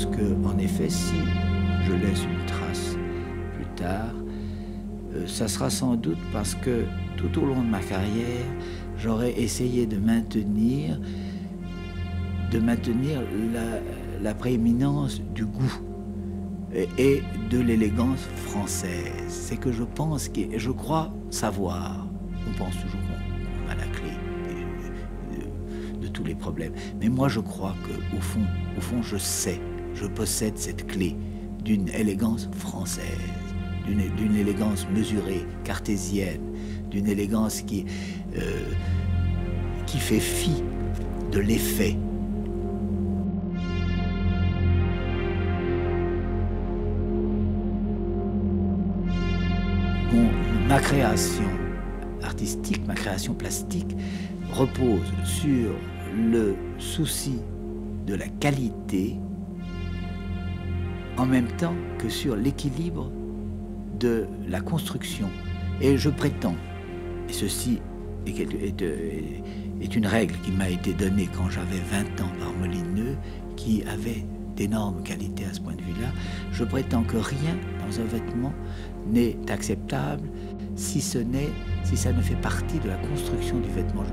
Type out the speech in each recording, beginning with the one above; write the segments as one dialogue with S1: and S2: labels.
S1: pense que, en effet, si je laisse une trace plus tard, euh, ça sera sans doute parce que tout au long de ma carrière, j'aurais essayé de maintenir, de maintenir la, prééminence du goût et, de l'élégance française. C'est que je pense et je crois savoir. On pense toujours qu'on a la clé de, de, tous les problèmes. Mais moi, je crois que au fond, au fond, je sais, je possède cette clé d'une élégance française, d'une élégance mesurée, cartésienne, d'une élégance qui, euh, qui fait fi de l'effet. ma création artistique, ma création plastique repose sur le souci de la qualité en même temps que sur l'équilibre de la construction. Et je prétends, et ceci est, une règle qui m'a été donnée quand j'avais 20 ans par Molineux, qui avait d'énormes qualités à ce point de vue-là, je prétends que rien dans un vêtement n'est acceptable si ce n'est, si ça ne fait partie de la construction du vêtement.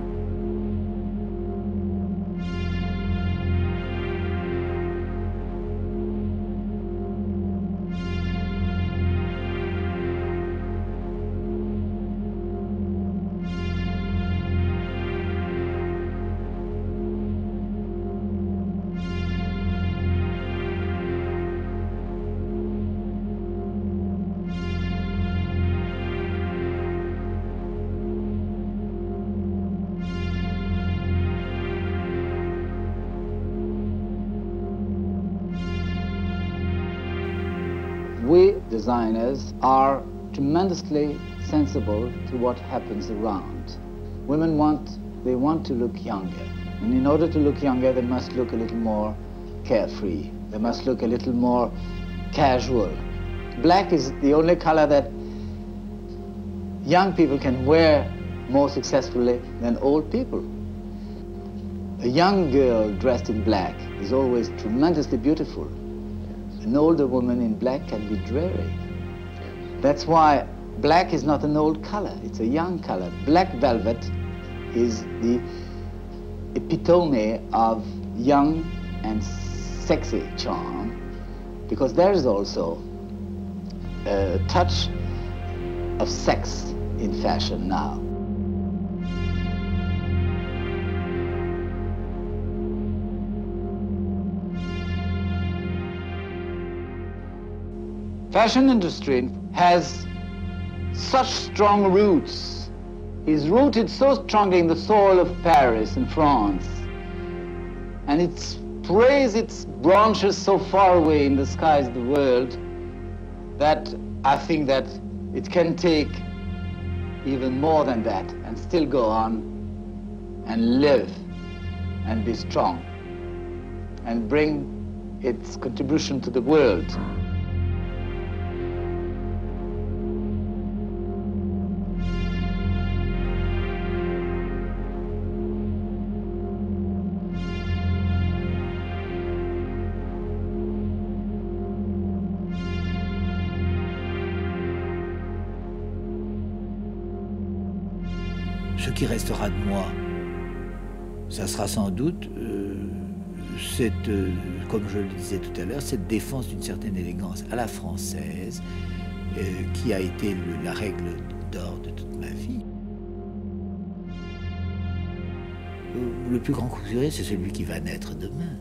S2: Designers are tremendously sensible to what happens around. Women want, they want to look younger. And in order to look younger, they must look a little more carefree. They must look a little more casual. Black is the only color that young people can wear more successfully than old people. A young girl dressed in black is always tremendously beautiful an older woman in black can be dreary. That's why black is not an old color, it's a young color. Black velvet is the epitome of young and sexy charm because there is also a touch of sex in fashion now. Fashion industry has such strong roots, is rooted so strongly in the soil of Paris and France, and it sprays its branches so far away in the skies of the world that I think that it can take even more than that and still go on and live and be strong and bring its contribution to the world.
S1: Ce qui restera de moi, ça sera sans doute euh, cette, euh, comme je le disais tout à l'heure, cette défense d'une certaine élégance à la française, euh, qui a été la règle d'or de toute ma vie. Le plus grand couturier, c'est celui qui va naître demain.